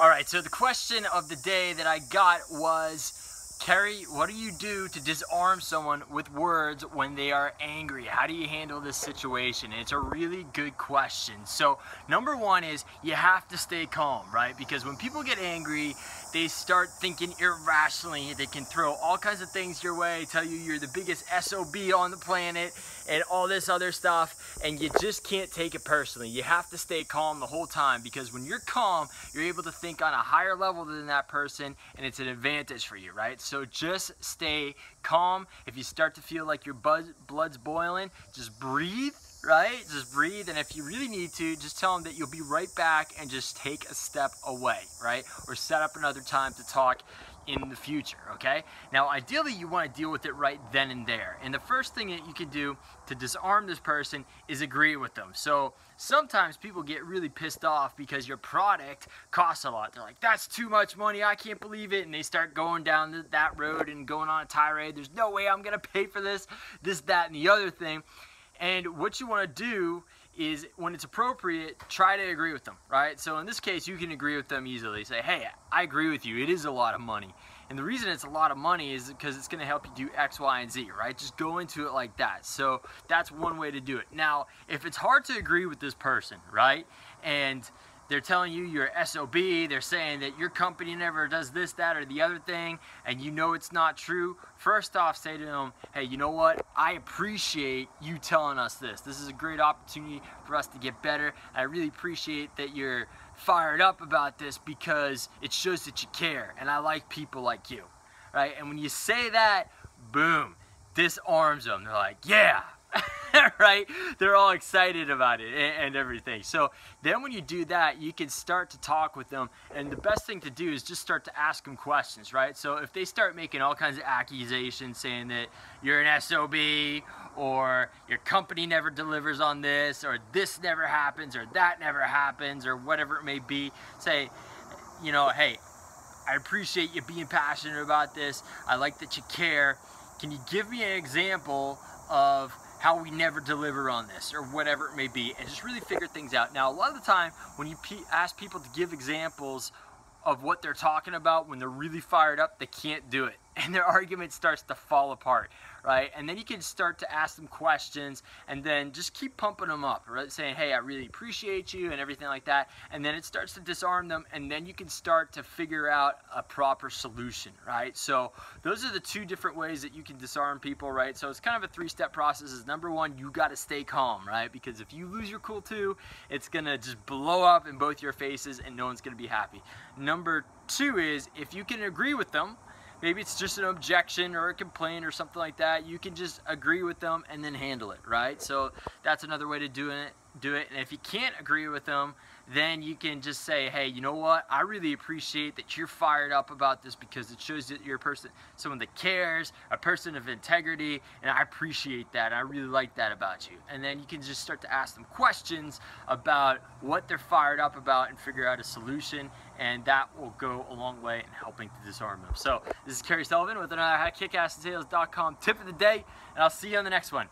All right, so the question of the day that I got was, Kerry, what do you do to disarm someone with words when they are angry? How do you handle this situation? And it's a really good question. So, number one is you have to stay calm, right? Because when people get angry, they start thinking irrationally. They can throw all kinds of things your way, tell you you're the biggest SOB on the planet, and all this other stuff, and you just can't take it personally. You have to stay calm the whole time because when you're calm, you're able to think on a higher level than that person, and it's an advantage for you, right? Just stay calm. If you start to feel like your blood's boiling, just breathe right? Just breathe, and if you really need to, just tell them that you'll be right back and just take a step away, right? Or set up another time to talk in the future, okay? Now, ideally, you want to deal with it right then and there. And the first thing that you can do to disarm this person is agree with them. So sometimes people get really pissed off because your product costs a lot. They're like, that's too much money, I can't believe it. And they start going down that road and going on a tirade. There's no way I'm going to pay for this, this, that, and the other thing. And what you want to do is when it's appropriate, try to agree with them, right? So in this case, you can agree with them easily. Say, hey, I agree with you. It is a lot of money. And the reason it's a lot of money is because it's going to help you do X, Y, and Z, right? Just go into it like that. So that's one way to do it. Now, if it's hard to agree with this person, right? And they're telling you you're SOB, they're saying that your company never does this, that, or the other thing, and you know it's not true, first off, say to them, hey, you know what? I appreciate you telling us this. This is a great opportunity for us to get better. I really appreciate that you're fired up about this because it shows that you care, and I like people like you, right? And when you say that, boom, disarms them. They're like, yeah, right? They're all excited about it and, and, everything. So then when you do that, you can start to talk with them. And the best thing to do is just start to ask them questions, right? So if they start making all kinds of accusations saying that you're an SOB or your company never delivers on this or this never happens or that never happens or whatever it may be, say, you know, hey, I appreciate you being passionate about this. I like that you care. Can you give me an example of how we never deliver on this or whatever it may be and just really figure things out. Now, a lot of the time when you ask people to give examples of what they're talking about when they're really fired up, they can't do it. And their argument starts to fall apart, right? And then you can start to ask them questions and then just keep pumping them up, right? Saying, hey, I really appreciate you and everything like that. And then it starts to disarm them and then you can start to figure out a proper solution, right? So those are the two different ways that you can disarm people, right? So it's kind of a three-step process. Is number one, you got to stay calm, right? Because if you lose your cool too, it's to just blow up in both your faces and no one's to be happy. Number two is if you can agree with them, maybe it's just an objection or a complaint or something like that. You can just agree with them and then handle it right? So that's another way to do it do it and if you can't agree with them then you can just say, hey, you know what? I really appreciate that you're fired up about this because it shows that you're a person, someone that cares, a person of integrity, and I appreciate that. I really like that about you. And then you can just start to ask them questions about what they're fired up about and figure out a solution, and that will go a long way in helping to disarm them. So this is Kerry Sullivan with another KickAssSales.com tip of the day, and I'll see you on the next one.